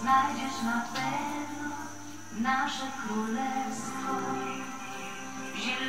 znajdziesz na pewno nasze królestwo. W